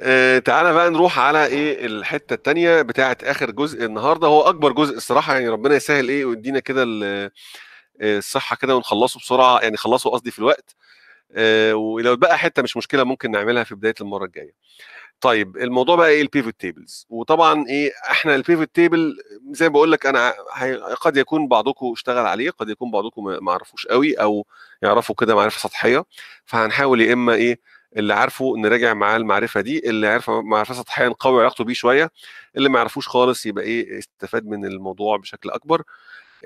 آه تعالى بقى نروح على إيه الحتة الثانية بتاعه آخر جزء النهارده. هو أكبر جزء الصراحة يعني ربنا يسهل إيه ويدينا كده الصحة كده ونخلصه بسرعة يعني خلصه قصدي في الوقت. آه ولو بقى حتة مش مشكلة ممكن نعملها في بداية المرة الجاية. طيب الموضوع بقى إيه ال pivot tables وطبعا إيه إحنا ال pivot table زي ما بقول لك أنا قد يكون بعضكم اشتغل عليه قد يكون بعضكم ما يعرفوش قوي أو يعرفوا كده معرفة سطحية. فهنحاول يا إما إيه اللي عارفه نراجع معاه المعرفة دي اللي عارف معرفة سطحية نقوي علاقته بيه شوية اللي ما يعرفوش خالص يبقى إيه استفاد من الموضوع بشكل أكبر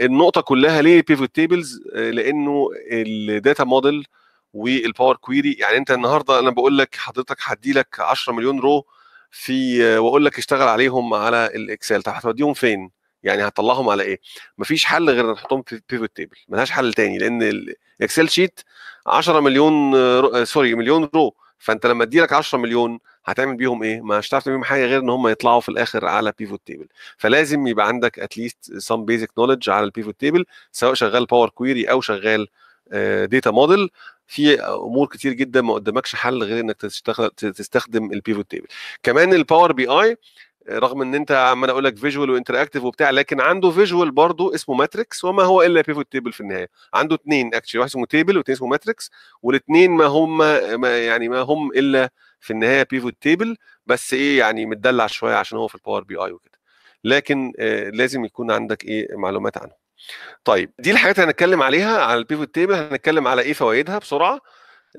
النقطة كلها ليه pivot tables لأنه ال data model وال Power Query يعني أنت النهارده أنا بقول لك حضرتك هدي لك 10 مليون row في وأقول لك اشتغل عليهم على ال Excel طب هتوديهم فين؟ يعني هتطلعهم على إيه؟ مفيش حل غير ان تحطهم في pivot table ملهاش حل تاني لأن ال Excel sheet 10 مليون row... sorry مليون row فأنت لما ادي لك 10 مليون هتعمل بيهم إيه؟ مش هتعرف تعمل بيهم حاجة غير إن هم يطلعوا في الآخر على pivot table فلازم يبقى عندك at least some basic knowledge على ال pivot table سواء شغال Power Query أو شغال data model في أمور كتير جدا ما قدامكش حل غير إنك تستخدم ال pivot table كمان ال Power BI رغم إن أنت عمال أقول لك visual و interactive وبتاع لكن عنده visual برضه اسمه matrix وما هو إلا pivot table في النهاية. عنده اثنين actually واحد اسمه table والثاني اسمه matrix والاثنين ما هم ما يعني ما هم إلا في النهاية pivot table بس إيه يعني متدلع شوية عشان هو في ال Power BI وكده. لكن آه لازم يكون عندك إيه معلومات عنه. طيب دي الحاجات اللي هنتكلم عليها على ال pivot table هنتكلم على إيه فوائدها بسرعة؟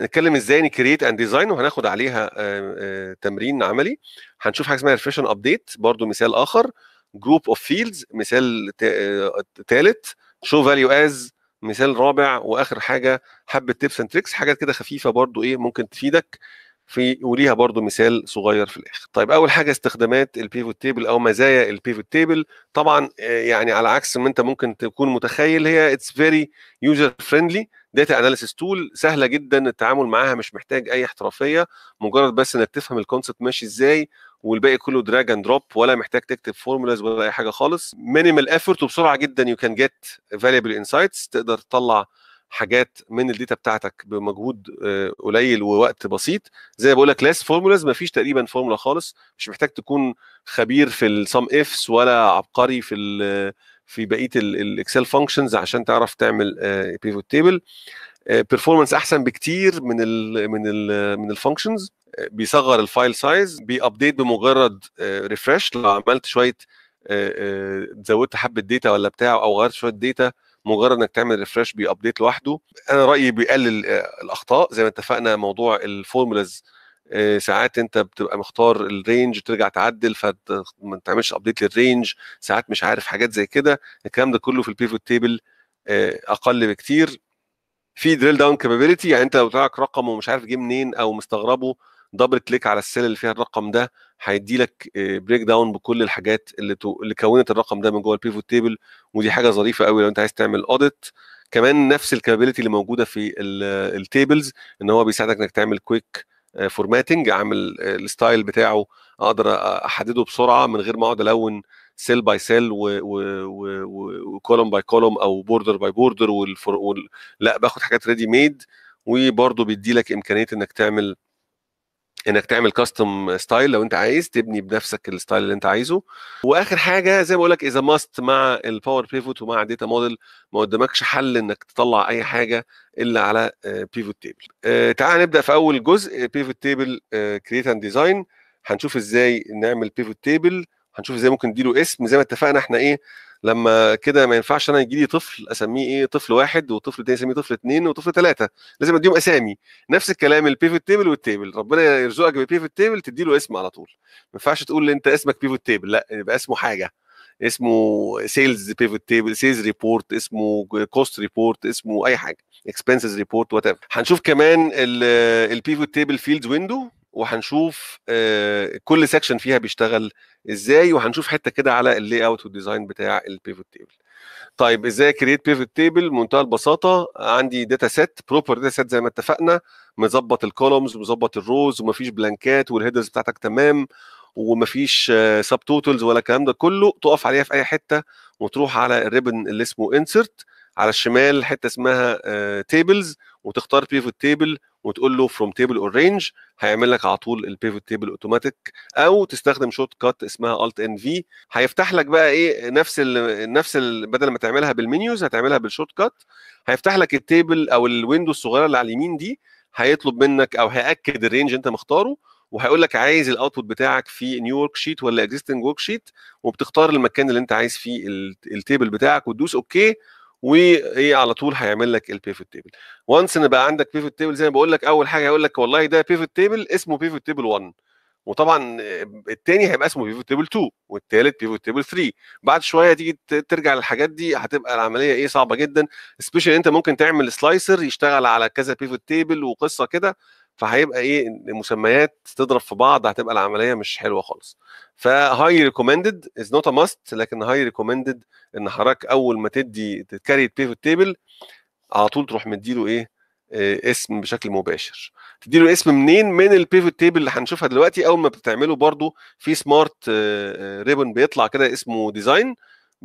نتكلم إزاي ن create and design وهناخد عليها آآ آآ تمرين عملي. هنشوف حاجة اسمها refresh and update برضو مثال آخر. group of fields مثال ثالث show value as مثال رابع. وآخر حاجة حبة tips and tricks حاجات كده خفيفة برضو إيه ممكن تفيدك. في وليها برضو مثال صغير في الآخر. طيب أول حاجة استخدامات ال pivot table أو مزايا ال pivot table طبعا يعني على عكس ما أنت ممكن تكون متخيل هي it's very user friendly data analysis tool سهلة جدا التعامل معاها مش محتاج أي احترافية مجرد بس إنك تفهم ال concept ماشي إزاي والباقي كله drag and drop ولا محتاج تكتب formulas ولا أي حاجة خالص. minimal effort وبسرعة جدا you can get valuable insights تقدر تطلع حاجات من ال data بتاعتك بمجهود قليل ووقت بسيط. زي بقول لك less formulas ما فيش تقريبا فورمولا خالص. مش محتاج تكون خبير في ال sum ifs ولا عبقري في في بقية ال Excel functions عشان تعرف تعمل pivot table performance أحسن بكتير من ال من ال من ال functions بيصغر ال file size بي update بمجرد refresh لو عملت شوية زودت حبة data ولا بتاع أو غيرت شوية data مجرد إنك تعمل refresh بي update لوحده. أنا رأيي بيقلل الأخطاء. زي ما اتفقنا موضوع ال formulas ساعات انت بتبقى مختار ال range ترجع تعدل فما تعملش update لل range ساعات مش عارف حاجات زي كده. الكلام ده كله في ال pivot table أقل بكتير. في drill down capability يعني انت لو طلع لك رقم ومش عارف جه منين أو مستغربه double click على ال cell اللي فيها الرقم ده هيدي لك breakdown بكل الحاجات اللي تو... اللي كونت الرقم ده من جوه ال pivot table ودي حاجة ظريفة قوي لو انت عايز تعمل audit كمان نفس ال capability اللي موجودة في ال tables إن هو بيساعدك إنك تعمل quick formatting اعمل ال style بتاعه أقدر أحدده بسرعة من غير ما أقعد ألون cell by cell و column by column أو border by border. لأ باخد حاجات ready made وبرده بيدي لك إمكانية إنك تعمل إنك تعمل custom style لو أنت عايز تبني بنفسك ال style اللي أنت عايزه. وآخر حاجة زي ما بقول لك it's a must مع ال Power Pivot ومع data model ما قدامكش حل إنك تطلع أي حاجة إلا على pivot table تعال نبدأ في أول جزء pivot table create and design هنشوف إزاي نعمل pivot table هنشوف إزاي ممكن نديله اسم. زي ما اتفقنا إحنا إيه لما كده ما ينفعش أنا يجي لي طفل أسميه إيه طفل واحد وطفل تاني أسميه طفل اثنين وطفل ثلاثة لازم أديهم أسامي. نفس الكلام ال pivot table وال table ربنا يرزقك ب pivot table تدي له اسم على طول. ما ينفعش تقول أنت اسمك pivot table لأ يبقى اسمه حاجة. اسمه sales pivot table sales report اسمه cost report اسمه أي حاجة expenses report what هنشوف كمان ال pivot table fields window وهنشوف كل section فيها بيشتغل إزاي وهنشوف حتة كده على ال layout وال design بتاع ال pivot table طيب إزاي create pivot table بمنتهى البساطة عندي data set proper data set زي ما اتفقنا مظبط ال columns ومظبط ال rows ومفيش blank ات وال headers بتاعتك تمام ومفيش subtotals ولا الكلام ده كله. تقف عليها في أي حتة وتروح على ال ribbon اللي اسمه insert على الشمال حتة اسمها tables وتختار pivot table وتقول له from table or range هيعمل لك على طول ال pivot table اوتوماتيك أو تستخدم shortcut اسمها Alt N V هيفتح لك بقى إيه نفس ال نفس ال بدل ما تعملها بال menus هتعملها بال shortcut هيفتح لك ال table أو ال window الصغيرة اللي على اليمين دي هيطلب منك أو هيأكد ال range أنت مختاره وهيقول لك عايز ال output بتاعك في new worksheet ولا existing worksheet وبتختار المكان اللي أنت عايز فيه ال table بتاعك وتدوس OK وايه على طول هيعمل لك ال pivot table و once إن بقى عندك pivot table زي ما بقول لك أول حاجة هيقول لك والله ده pivot table اسمه pivot table 1 وطبعا الثاني هيبقى اسمه pivot table 2 والثالث pivot table 3 بعد شوية تيجي ترجع للحاجات دي هتبقى العملية إيه؟ صعبة جدا. especially أنت ممكن تعمل slicer يشتغل على كذا pivot table وقصة كده. فهيبقى إيه المسميات تضرب في بعض هتبقى العملية مش حلوة خالص. ف highly recommended it's not a must لكن highly recommended إن حضرتك أول ما تدي ت create ال pivot table على طول تروح مديله إيه آه اسم بشكل مباشر. تديله اسم منين؟ من ال pivot table اللي هنشوفها دلوقتي أول ما بتعمله برضو في smart آه ribbon بيطلع كده اسمه design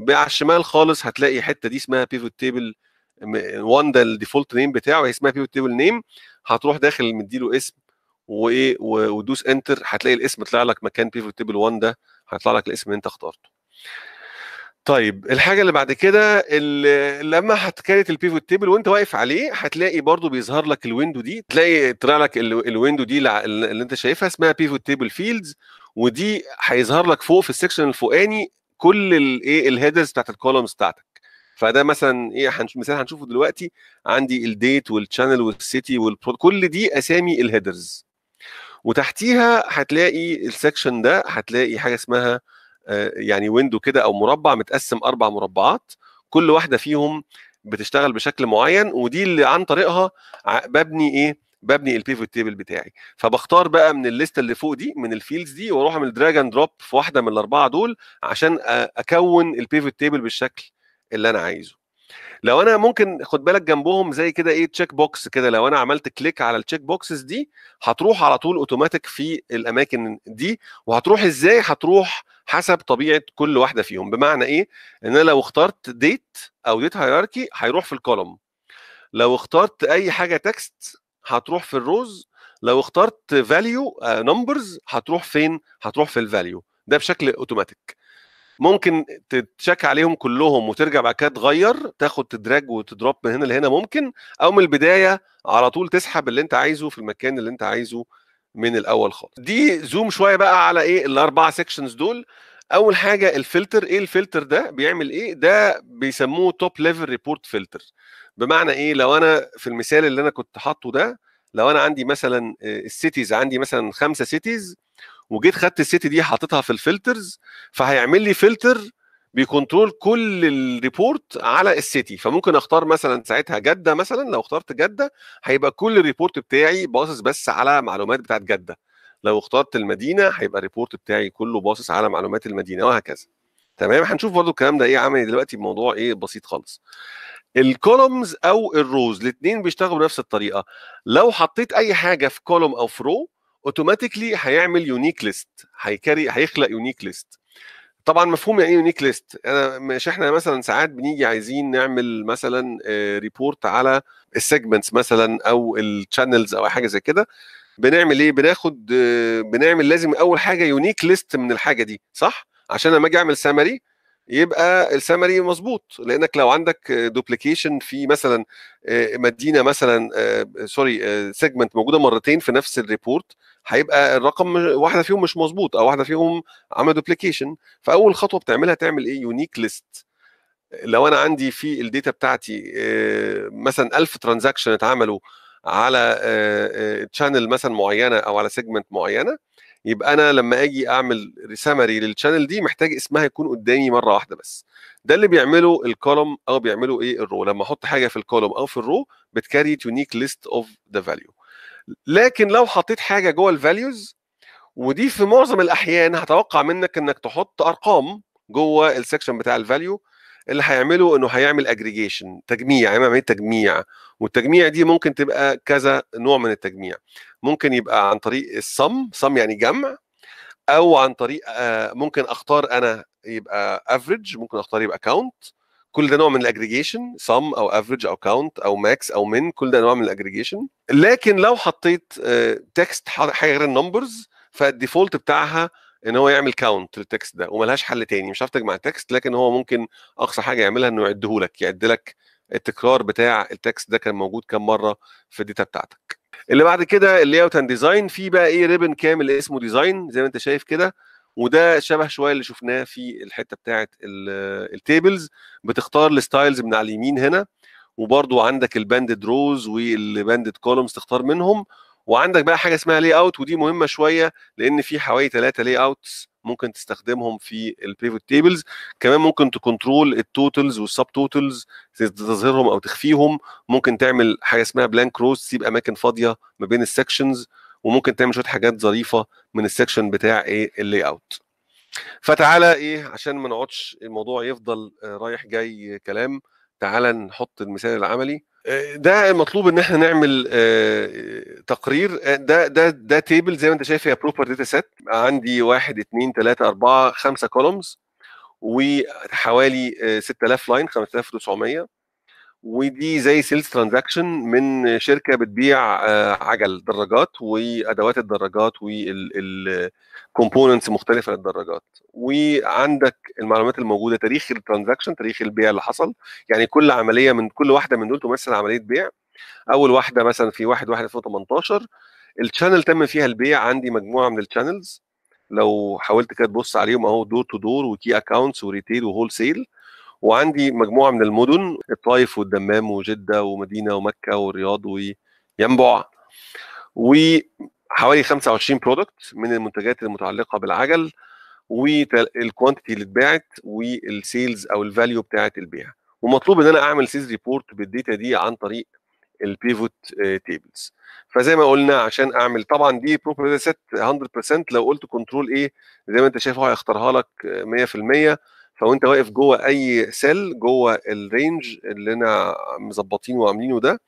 على الشمال خالص هتلاقي حتة دي اسمها pivot table 1 ده ال default name بتاعه هي اسمها pivot table name هتروح داخل مديله اسم وإيه وتدوس enter هتلاقي الاسم طلع لك مكان pivot table 1 ده هيطلع لك الاسم اللي انت اخترته. طيب الحاجة اللي بعد كده لما هت create ال pivot table وانت واقف عليه هتلاقي برضو بيظهر لك ال window دي تلاقي طلع لك ال window دي اللي انت شايفها اسمها pivot table fields ودي هيظهر لك فوق في ال section الفوقاني كل الايه ال headers بتاعت ال columns بتاعتك. فده مثلا إيه هنش... مثال هنشوفه دلوقتي عندي الديت والشانل والسيتي والبرود كل دي أسامي ال headers وتحتيها هتلاقي ال section ده هتلاقي حاجة اسمها آه يعني window كده أو مربع متقسم أربع مربعات كل واحدة فيهم بتشتغل بشكل معين ودي اللي عن طريقها ببني إيه ببني ال pivot table بتاعي. فبختار بقى من الليسته اللي فوق دي من ال fields دي وأروح أعمل drag and drop في واحدة من الأربعة دول عشان أكون ال pivot table بالشكل اللي أنا عايزه. لو أنا ممكن خد بالك جنبهم زي كده إيه check box كده لو أنا عملت click على ال check boxes دي هتروح على طول اوتوماتيك في الأماكن دي وهتروح إزاي؟ هتروح حسب طبيعة كل واحدة فيهم. بمعنى إيه؟ إن أنا لو اخترت date أو date hierarchy هيروح في ال column لو اخترت أي حاجة text هتروح في ال rows لو اخترت value numbers هتروح فين؟ هتروح في ال value ده بشكل اوتوماتيك ممكن ت check عليهم كلهم وترجع بعد كده تغير تاخد ت drag وت drop من هنا لهنا ممكن أو من البداية على طول تسحب اللي أنت عايزه في المكان اللي أنت عايزه من الأول خالص. دي zoom شوية بقى على إيه الاربعه sections دول. أول حاجة الفلتر إيه الفلتر ده؟ بيعمل إيه؟ ده بيسموه top level report filter بمعنى إيه؟ لو أنا في المثال اللي أنا كنت حاطه ده لو أنا عندي مثلا ال cities عندي مثلا خمسة cities وجيت خدت ال city دي حاططها في ال filters فهيعمل لي filter بي control كل ال report على ال city. فممكن أختار مثلا ساعتها جدة مثلا لو اخترت جدة هيبقى كل ال report بتاعي باصص بس على معلومات بتاعت جدة. لو اخترت المدينة هيبقى ال report بتاعي كله باصص على معلومات المدينة وهكذا. تمام؟ هنشوف برضو الكلام ده إيه عملي دلوقتي بموضوع إيه بسيط خالص. ال columns أو ال rows الاثنين بيشتغلوا بنفس الطريقة. لو حطيت أي حاجة في column أو في row automatically هيعمل unique list هي create هيخلق unique list طبعا مفهوم يعني إيه unique list أنا مش إحنا مثلا ساعات بنيجي عايزين نعمل مثلا report على ال segments مثلا أو ال channels أو حاجة زي كده. بنعمل إيه؟ بناخد بنعمل لازم أول حاجة unique list من الحاجة دي صح؟ عشان لما أجي أعمل summary يبقى ال summary مظبوط. لأنك لو عندك duplication في مثلا مدينة مثلا sorry segment موجودة مرتين في نفس ال report هيبقى الرقم واحدة فيهم مش مظبوط أو واحدة فيهم عمل duplication فأول خطوة بتعملها تعمل إيه؟ unique list لو أنا عندي في ال data بتاعتي مثلا 1000 transaction اتعملوا على channel مثلا معينة أو على segment معينة يبقى أنا لما آجي أعمل summary لل channel دي محتاج اسمها يكون قدامي مرة واحدة بس. ده اللي بيعمله ال column أو بيعمله إيه ال row لما أحط حاجة في ال column أو في ال row بت create unique list of the value لكن لو حطيت حاجة جوه ال values ودي في معظم الأحيان هتوقع منك إنك تحط أرقام جوه ال section بتاع ال value اللي هيعمله إنه هيعمل اجريجيشن تجميع هيعمل عمليه تجميع. والتجميع دي ممكن تبقى كذا نوع من التجميع. ممكن يبقى عن طريق ال sum sum يعني جمع أو عن طريق ممكن أختار أنا يبقى average ممكن أختار يبقى count كل ده نوع من الاجريجيشن سم أو افريج أو كاونت أو ماكس أو من كل ده نوع من الاجريجيشن لكن لو حطيت text حاجة غير ال numbers فال default بتاعها إن هو يعمل count لل text ده وملهاش حل تاني مش عارف تجمع ال text لكن هو ممكن أقصى حاجة يعملها إنه يعده لك يعد لك التكرار بتاع ال text ده كان موجود كام مرة في ال data بتاعتك. اللي بعد كده ال layout and design في بقى إيه ribbon كامل اسمه design زي ما أنت شايف كده وده شبه شوية اللي شفناه في الحتة بتاعه ال tables بتختار ال styles من على اليمين هنا وبرضو عندك ال banded rows وال banded columns تختار منهم وعندك بقى حاجة اسمها layout ودي مهمة شوية لأن في حوالي ثلاثة layouts ممكن تستخدمهم في ال pivot tables كمان ممكن ت control ال totals وال sub totals تظهرهم أو تخفيهم. ممكن تعمل حاجة اسمها blank rows تسيب أماكن فاضية ما بين ال sections وممكن تعمل شوية حاجات ظريفة من ال section بتاع إيه ال layout فتعالى إيه عشان ما نقعدش الموضوع يفضل رايح جاي كلام تعالى نحط المثال العملي. ده المطلوب إن إحنا نعمل تقرير. ده ده ده table زي ما أنت شايف هي proper data set عندي 1 2 3 4 5 columns وحوالي 6000 line 5900 ودي زي sales transaction من شركة بتبيع عجل دراجات وأدوات الدراجات وال components مختلفة للدراجات. وعندك المعلومات الموجودة تاريخ ال transaction تاريخ البيع اللي حصل. يعني كل عملية من كل واحدة من دول تمثل عملية بيع. أول واحدة مثلا في 1 1 2018 ال channel تم فيها البيع. عندي مجموعة من ال channels. لو حاولت كده تبص عليهم أهو door to door و key accounts و retail و wholesale وعندي مجموعة من المدن الطائف والدمام وجدة ومدينة ومكة والرياض وينبع وحوالي 25 product من المنتجات المتعلقة بالعجل وال quantity اللي اتباعت وال sales أو ال value بتاعه البيع. ومطلوب إن أنا أعمل sales report بال data دي عن طريق ال pivot tables فزي ما قلنا عشان أعمل طبعا دي proper set 100% لو قلت control A زي ما أنت شايف هو هيختارها لك 100% فوانت واقف جوه أي cell جوه ال range اللي أنا مظبطينه وعاملينه ده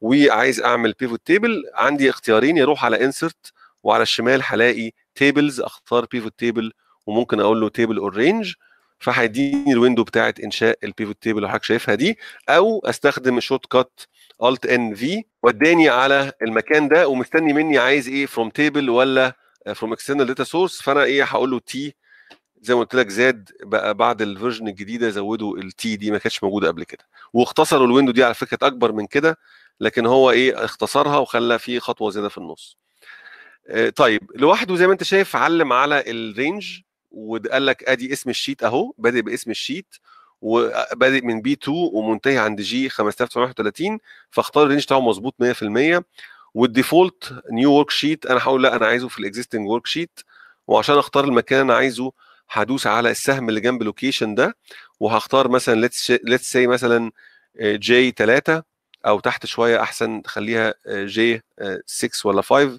وعايز أعمل pivot table عندي اختيارين يروح على insert وعلى الشمال هلاقي tables أختار pivot table وممكن أقول له table or range فهيديني ال window بتاعت إنشاء ال pivot table اللي حضرتك شايفها دي أو أستخدم ال shortcut Alt N V وداني على المكان ده ومستني مني عايز إيه from table ولا from external data source فأنا إيه هقول له T زي ما قلت لك زاد بقى بعد ال version الجديدة زودوا ال T دي ما كانتش موجودة قبل كده. واختصروا ال window دي على فكرة أكبر من كده لكن هو إيه اختصرها وخلى في خطوة زيادة في النص. طيب لوحده زي ما أنت شايف علم على ال range وقال لك أدي اسم ال sheet أهو بادئ باسم ال sheet وبادئ من B 2 ومنتهي عند G 5931 فاختار ال range بتاعه مظبوط 100% وال default new worksheet أنا هقول لا أنا عايزه في ال existing worksheet وعشان أختار المكان أنا عايزه هدوس على السهم اللي جنب location ده وهختار مثلا let's let's see مثلا J 3 أو تحت شوية أحسن تخليها J 6 ولا 5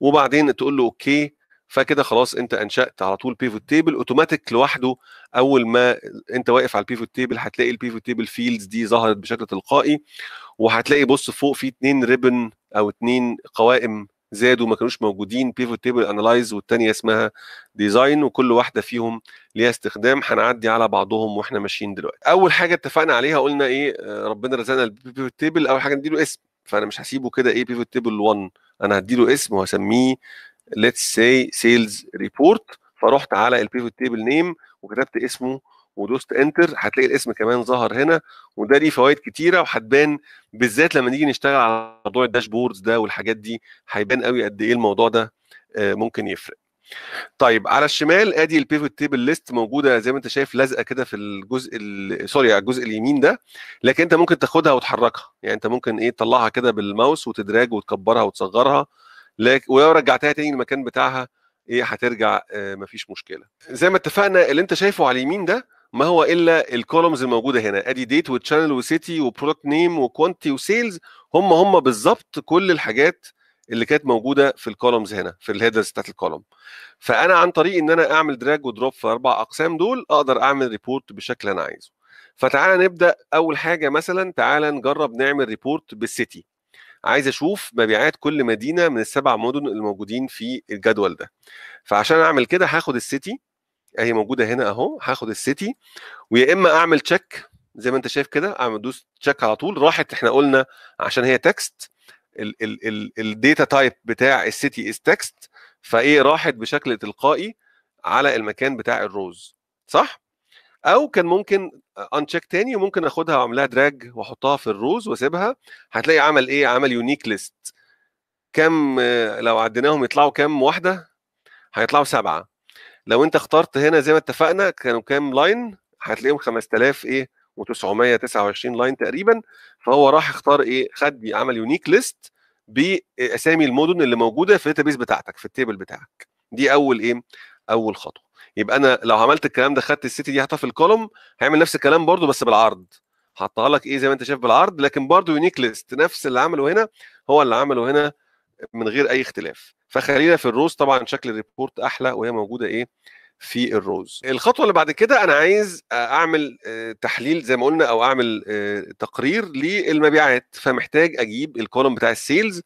وبعدين تقول له okay فكده خلاص أنت أنشأت على طول pivot table automatic لوحده. أول ما أنت واقف على ال pivot table هتلاقي ال pivot table fields دي ظهرت بشكل تلقائي. وهتلاقي بص فوق في اثنين ribbon أو اثنين قوائم زادوا ما كانوش موجودين pivot table analyze والثانيه اسمها design وكل واحدة فيهم ليها استخدام. هنعدي على بعضهم وإحنا ماشيين دلوقتي. أول حاجة اتفقنا عليها قلنا إيه ربنا رزقنا ال pivot table أول حاجة نديله اسم. فأنا مش هسيبه كده إيه pivot table 1 أنا هديله اسم وهسميه let's say sales report. فرحت على ال pivot table name وكتبت اسمه ودوست enter هتلاقي الاسم كمان ظهر هنا وده ليه فوائد كتيرة وهتبان بالذات لما نيجي نشتغل على موضوع ال dashboards ده والحاجات دي هيبان قوي قد إيه الموضوع ده ممكن يفرق. طيب على الشمال ادي ال pivot table list موجودة زي ما انت شايف لازقة كده في الجزء sorry على الجزء اليمين ده لكن انت ممكن تاخدها وتحركها. يعني انت ممكن إيه تطلعها كده بال mouse وت drag وتكبرها وتصغرها لكن ولو رجعتها تاني المكان بتاعها إيه هترجع آه مفيش مشكلة. زي ما اتفقنا اللي انت شايفه على اليمين ده ما هو إلا ال columns الموجودة هنا؟ أدي ديت وتشانل وسيتي وبرودكت نيم وكوانتي وسيلز هم هم بالظبط كل الحاجات اللي كانت موجودة في ال columns هنا في ال headers بتاعت ال column فأنا عن طريق إن أنا أعمل drag و drop في أربع أقسام دول أقدر أعمل report بالشكل اللي أنا عايزه. فتعالى نبدأ أول حاجة مثلا تعالى نجرب نعمل report بال city عايز أشوف مبيعات كل مدينة من السبع مدن الموجودين في الجدول ده. فعشان أعمل كده هاخد ال city اهي موجودة هنا أهو هاخد ال city ويا إما أعمل check زي ما أنت شايف كده أعمل دوس check على طول راحت إحنا قلنا عشان هي text ال data type بتاع ال city is text فإيه راحت بشكل تلقائي على المكان بتاع ال rows صح؟ أو كان ممكن uncheck تاني وممكن أخدها واعملها drag وأحطها في ال rows وأسيبها هتلاقي عمل إيه؟ عمل unique list كم لو عديناهم يطلعوا كام واحدة؟ هيطلعوا سبعة. لو انت اخترت هنا زي ما اتفقنا كانوا كام line هتلاقيهم 5000 إيه و929 line تقريبا. فهو راح اختار إيه خد عمل unique list بأسامي المدن اللي موجودة في ال database بتاعتك في ال table بتاعك. دي أول إيه أول خطوة. يبقى أنا لو عملت الكلام ده خدت ال city دي حطها في ال column هيعمل نفس الكلام برده بس بالعرض. حطها لك إيه زي ما انت شايف بالعرض لكن برده unique list نفس اللي عمله هنا هو اللي عمله هنا من غير أي اختلاف. فخلينا في ال rows طبعا شكل ال report أحلى وهي موجودة إيه؟ في ال rows الخطوة اللي بعد كده أنا عايز أعمل تحليل زي ما قلنا أو أعمل تقرير للمبيعات. فمحتاج أجيب ال column بتاع ال sales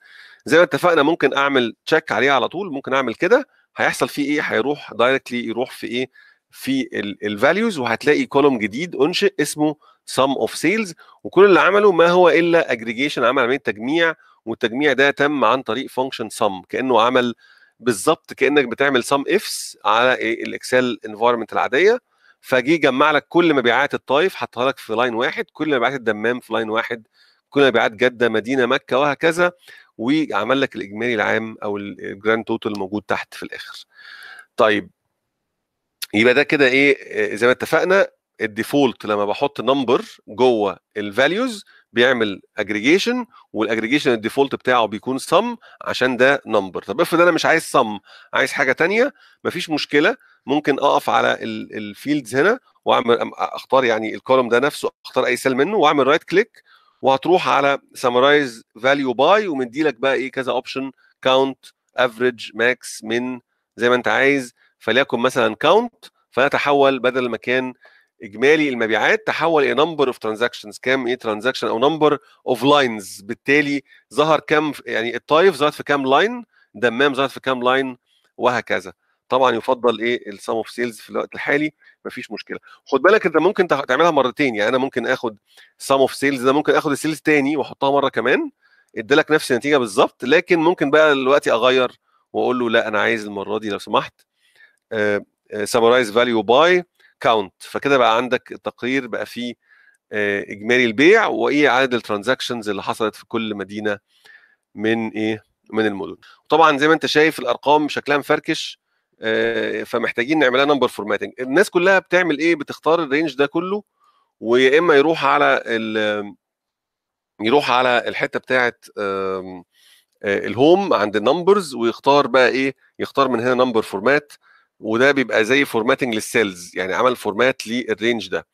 زي ما اتفقنا ممكن أعمل check عليه على طول. ممكن أعمل كده. هيحصل فيه إيه؟ هيروح directly يروح في إيه؟ في ال values وهتلاقي column جديد أنشئ اسمه sum of sales وكل اللي عمله ما هو إلا اجريجيشن عمل عمليه تجميع والتجميع ده تم عن طريق function sum كأنه عمل بالظبط كأنك بتعمل sum ifs على ال Excel environment العادية. فجي جمع لك كل مبيعات الطايف حطها لك في line واحد كل مبيعات الدمام في line واحد كل مبيعات جدة مدينة مكة وهكذا. وعمل لك الإجمالي العام أو ال grand total موجود تحت في الآخر. طيب. يبقى ده كده إيه؟ زي ما اتفقنا ال default لما بحط number جوه ال values بيعمل aggregation وال aggregation ال default بتاعه بيكون سم عشان ده number طب افرض أنا مش عايز سم عايز حاجة تانية مفيش مشكلة. ممكن أقف على ال fields هنا وأعمل أختار يعني ال column ده نفسه أختار أي cell منه وأعمل right click وهتروح على summarize value by ومدي لك بقى إيه كذا option count average max min زي ما أنت عايز. فليكن مثلا count فيتحول بدل ما كان إجمالي المبيعات تحول إلى number of transactions كام؟ إيه transaction أو number of lines بالتالي ظهر كام يعني الطايف ظهرت في كام line دمام ظهرت في كام line وهكذا. طبعا يفضل إيه ال sum of sales في الوقت الحالي. مفيش مشكلة. خد بالك أنت ممكن تعملها مرتين. يعني أنا ممكن آخد sum of sales ده ممكن آخد ال sales تاني وأحطها مرة كمان. إدالك نفس النتيجة بالظبط. لكن ممكن بقى دلوقتي أغير وأقول له لا أنا عايز المرة دي لو سمحت summarize value by count فكده بقى عندك التقرير بقى فيه إجمالي البيع وإيه عدد ال transactions اللي حصلت في كل مدينة من إيه من المدن. طبعا زي ما أنت شايف الأرقام شكلها مفركش فمحتاجين نعملها number formatting الناس كلها بتعمل إيه؟ بتختار ال range ده كله ويا إما يروح على ال يروح على الحتة بتاعه ال Home عند ال numbers ويختار بقى إيه يختار من هنا number format وده بيبقى زي formatting لل cells يعني عمل format لل range ده.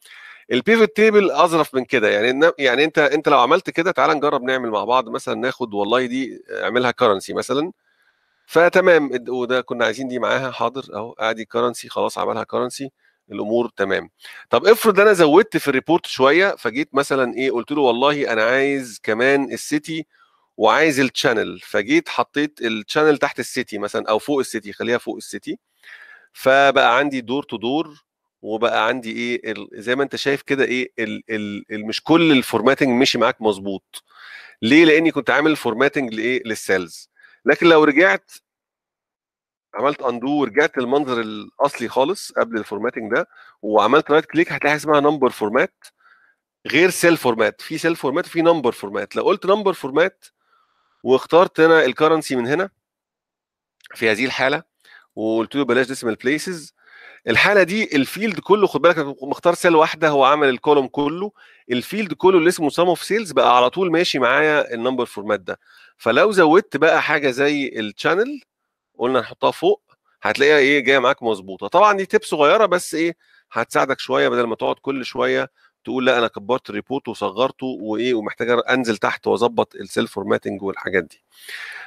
ال pivot table أظرف من كده يعني يعني أنت أنت لو عملت كده تعال نجرب نعمل مع بعض مثلا ناخد والله دي اعملها currency مثلا. فتمام وده كنا عايزين دي معاها حاضر أهو أدي currency خلاص عملها currency الأمور تمام. طب افرض أنا زودت في ال report شوية فجيت مثلا إيه قلت له والله أنا عايز كمان ال city وعايز ال channel فجيت حطيت ال channel تحت ال city مثلا أو فوق ال city خليها فوق ال city فبقى عندي door to door وبقى عندي إيه زي ما أنت شايف كده إيه ال ال مش كل ال formatting مشي معاك مظبوط ليه؟ لأني كنت عامل formatting لإيه؟ لل cells لكن لو رجعت عملت undo ورجعت للمنظر الأصلي خالص قبل ال formatting ده وعملت right click هتلاقي حاجة اسمها number format غير cell format في cell format وفي number format لو قلت number format واخترت هنا ال currency من هنا في هذه الحالة وقلت له بلاش decimal places الحالة دي ال field كله خد بالك مختار cell واحدة هو عمل ال column كله. ال field كله اللي اسمه sum of sales بقى على طول ماشي معايا ال number format ده. فلو زودت بقى حاجة زي ال channel قلنا نحطها فوق هتلاقيها إيه جاية معاك مظبوطة. طبعا دي tip صغيرة بس إيه هتساعدك شوية بدل ما تقعد كل شوية تقول لا أنا كبرت ال report وصغرته وإيه ومحتاج أنزل تحت وأظبط ال cell formatting والحاجات دي.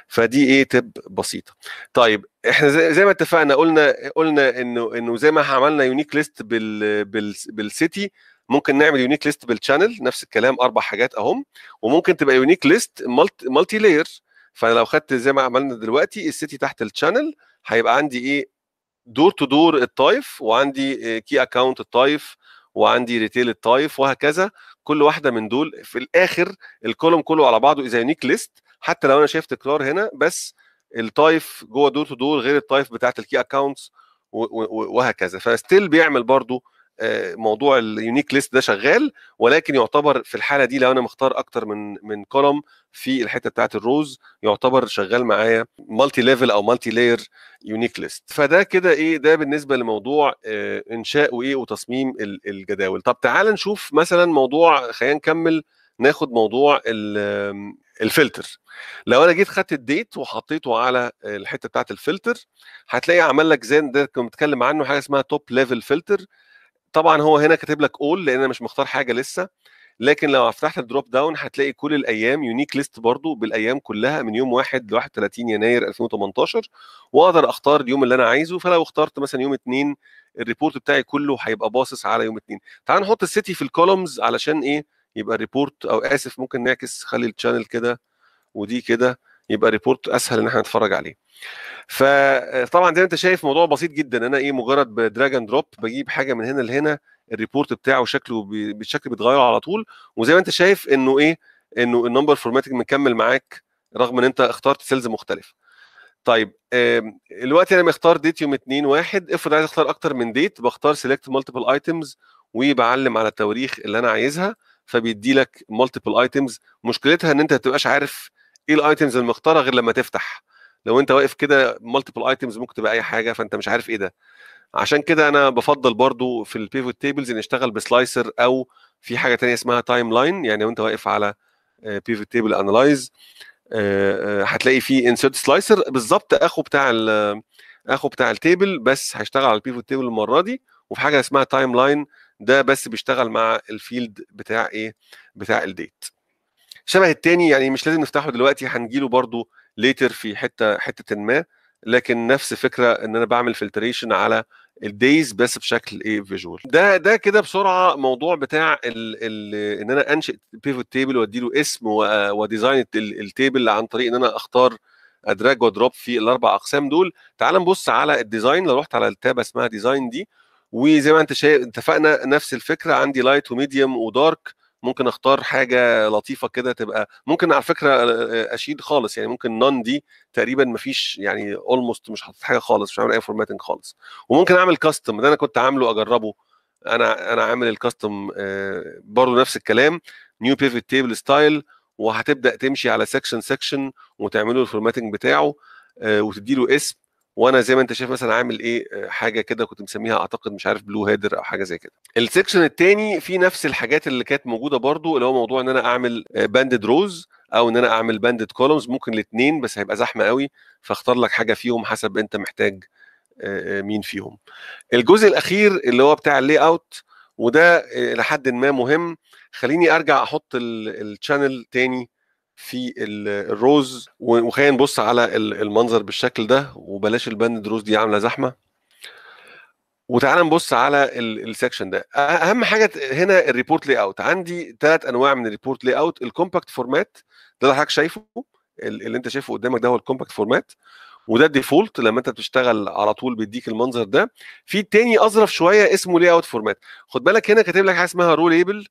فدي إيه tip بسيطة. طيب إحنا زي, ما اتفقنا قلنا قلنا إنه إنه زي ما عملنا unique list بال بال بال city ممكن نعمل unique list بال channel نفس الكلام أربع حاجات أهم. وممكن تبقى unique list multi layer فلو خدت زي ما عملنا دلوقتي ال city تحت ال channel هيبقى عندي إيه door to door الطائف وعندي key account الطائف وعندي retail الطائف وهكذا. كل واحدة من دول في الآخر ال column كله على بعضه اذا unique list حتى لو أنا شايف تكرار هنا بس الطائف جوه door to door غير الطائف بتاعت ال key accounts وهكذا. ف still بيعمل برضو موضوع ال unique list ده شغال ولكن يعتبر في الحالة دي لو أنا مختار أكتر من من column في الحتة بتاعت ال rows يعتبر شغال معايا multi level أو multi layer unique list فده كده إيه ده بالنسبة لموضوع إنشاء وإيه وتصميم الجداول. طب تعال نشوف مثلا موضوع خلينا نكمل ناخد موضوع الفلتر. لو أنا جيت خدت ال date وحطيته على الحتة بتاعت الفلتر هتلاقي عمل لك زي ده كنت بتكلم عنه حاجة اسمها top level filter طبعا هو هنا كاتب لك all لأن أنا مش مختار حاجة لسه لكن لو فتحت ال drop down هتلاقي كل الأيام unique list برضو بالأيام كلها من يوم 1 ل 31 يناير 2018 وأقدر أختار اليوم اللي أنا عايزه فلو اخترت مثلا يوم 2 ال report بتاعي كله هيبقى باصص على يوم 2 تعال نحط ال city في ال columns علشان إيه؟ يبقى ال report أو آسف ممكن نعكس خلي ال channel كده ودي كده. يبقى report أسهل إن إحنا نتفرج عليه. فطبعا زي ما أنت شايف موضوع بسيط جدا. أنا إيه مجرد ب drag and drop بجيب حاجة من هنا لهنا ال report بتاعه شكله بالشكل بيتغير على طول. وزي ما أنت شايف إنه إيه إنه ال number formatting مكمل معاك رغم إن أنت اخترت cells مختلف. طيب دلوقتي أنا مختار date يوم 2 1 افرض عايز أختار أكتر من date بختار select multiple items وبعلم على التواريخ اللي أنا عايزها فبيدي لك multiple items مشكلتها إن أنت ما تبقاش عارف إيه ال items المختارة غير لما تفتح؟ لو أنت واقف كده multiple items ممكن تبقى أي حاجة فأنت مش عارف إيه ده. عشان كده أنا بفضل برضو في ال pivot tables إن أشتغل ب slicer أو في حاجة تانية اسمها timeline يعني وأنت واقف على pivot table analyze هتلاقي في insert slicer بالظبط اخو بتاع اخو بتاع ال table بس هيشتغل على ال pivot table المرة دي وفي حاجة اسمها timeline ده بس بيشتغل مع ال field بتاع إيه؟ بتاع ال date شبه التاني يعني مش لازم نفتحه دلوقتي هنجيله برضو later في حتة حتة ما. لكن نفس فكرة إن أنا بعمل filtration على ال days بس بشكل إيه visual ده ده كده بسرعة موضوع بتاع ال ال إن أنا أنشئ pivot table وادي له اسم و design ال table عن طريق إن أنا أختار أ drag و drop في الأربع أقسام دول. تعال نبص على ال design لو رحت على ال tab اسمها ديزاين دي وزي ما أنت شايف اتفقنا نفس الفكرة. عندي light و medium و dark ممكن أختار حاجة لطيفة كده تبقى ممكن على فكرة اشيل خالص يعني ممكن none دي تقريبا ما فيش يعني almost مش حاطط حاجة خالص مش عامل اي formatting خالص. وممكن أعمل custom ده أنا كنت عامله أجربه. أنا أنا عامل ال custom برضه نفس الكلام new pivot table style وهتبدأ تمشي على section section وتعمله ال formatting بتاعه وتدي له اسم. وأنا زي ما أنت شايف مثلا عامل إيه حاجة كده كنت مسميها أعتقد مش عارف blue header أو حاجة زي كده. ال section الثاني فيه نفس الحاجات اللي كانت موجودة برضو اللي هو موضوع إن أنا أعمل banded rows أو إن أنا أعمل banded columns ممكن الاثنين بس هيبقى زحمة قوي فاختار لك حاجة فيهم حسب أنت محتاج مين فيهم. الجزء الأخير اللي هو بتاع ال layout وده لحد ما مهم. خليني أرجع أحط ال channel تاني. في ال rows وخلينا نبص على المنظر بالشكل ده وبلاش ال banded rows دي عاملة زحمة. وتعالى نبص على ال section ده. أهم حاجة هنا ال report layout عندي ثلاث أنواع من ال report layout ال compact format ده اللي حضرتك شايفه اللي انت شايفه قدامك ده هو ال compact format وده ال default لما انت بتشتغل على طول بيديك المنظر ده. في تاني أظرف شوية اسمه layout format خد بالك هنا كاتب لك حاجة اسمها row label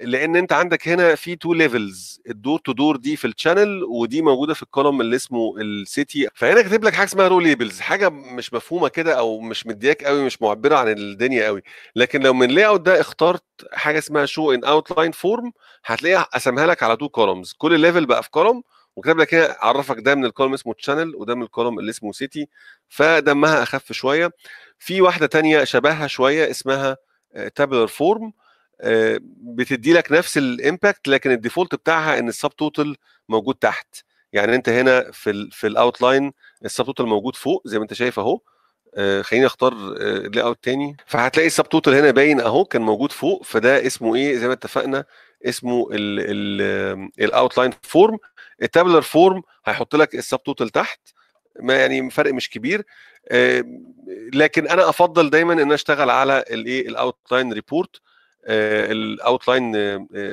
لأن انت عندك هنا في two levels ال door to door دي في ال channel ودي موجودة في ال column اللي اسمه ال city فهنا كاتب لك حاجة اسمها row labels حاجة مش مفهومة كده أو مش مدياك قوي مش معبرة عن الدنيا قوي لكن لو من layout ده اخترت حاجة اسمها show in outline form هتلاقيها قسمها لك على two columns كل level بقى في column وكتب لك هنا عرفك ده من ال column اسمه channel وده من ال column اللي اسمه city فدمها أخف شوية. في واحدة تانية شبهها شوية اسمها tabular form بتدي لك نفس ال impact لكن ال default بتاعها إن ال subtotal موجود تحت. يعني أنت هنا في ال في ال outline ال subtotal موجود فوق زي ما أنت شايف أهو. آه خليني أختار layout تاني. فهتلاقي ال subtotal هنا باين أهو كان موجود فوق. فده اسمه إيه؟ زي ما اتفقنا اسمه ال outline form ال tabular form هيحط لك ال subtotal تحت. ما يعني فرق مش كبير. آه لكن أنا أفضل دايما إن أشتغل على الايه ال outline report ال outline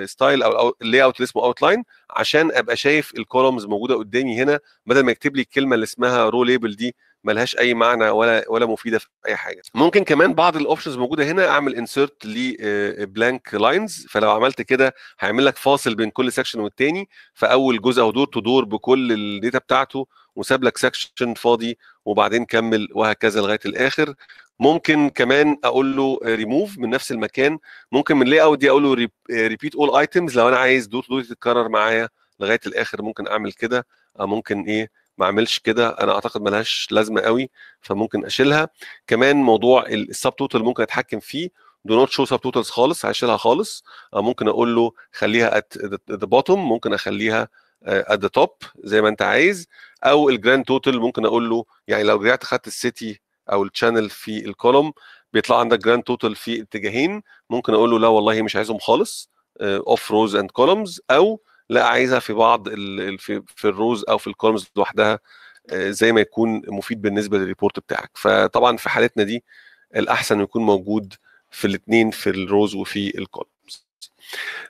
style أو ال layout اللي اسمه outline عشان أبقى شايف ال columns موجودة قدامي هنا بدل ما يكتب لي الكلمة اللي اسمها row label دي ملهاش أي معنى ولا ولا مفيدة في أي حاجة. ممكن كمان بعض ال options موجودة هنا أعمل insert ل blank lines فلو عملت كده هيعمل لك فاصل بين كل section والتاني. فأول جزء أو door to door بكل ال data بتاعته وساب لك section فاضي وبعدين كمل وهكذا لغاية الآخر. ممكن كمان أقول له ريموف من نفس المكان. ممكن من layout دي أقول له repeat all items لو أنا عايز door door تتكرر معايا لغاية الآخر ممكن أعمل كده. أو ممكن إيه ما أعملش كده. أنا أعتقد ملهاش لازمة قوي فممكن أشيلها. كمان موضوع ال subtotal ممكن أتحكم فيه. do not show subtotals خالص هشيلها خالص. أو ممكن أقول له خليها at the bottom ممكن أخليها at the top زي ما أنت عايز. أو ال grand total ممكن أقول له يعني لو رجعت خدت ال city أو ال channel في ال column بيطلع عندك grand total في اتجاهين. ممكن أقول له لا والله مش عايزهم خالص off rows and columns أو لا عايزها في بعض ال في, في ال rows أو في ال columns لوحدها زي ما يكون مفيد بالنسبة لل report بتاعك. فطبعا في حالتنا دي الأحسن يكون موجود في الاثنين في ال rows وفي ال columns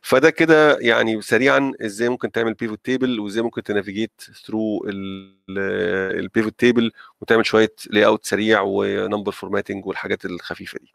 فده كده يعني سريعا إزاي ممكن تعمل pivot table وإزاي ممكن ت navigate through ال pivot table وتعمل شوية layout سريع و number formatting والحاجات الخفيفة دي.